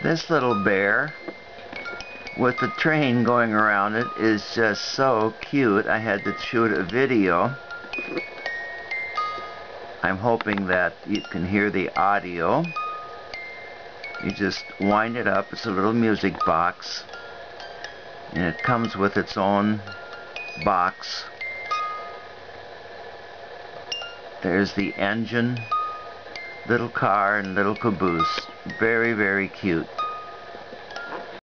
This little bear with the train going around it is just so cute. I had to shoot a video. I'm hoping that you can hear the audio. You just wind it up. It's a little music box. And it comes with its own box. There's the engine, little car, and little caboose. Very, very cute.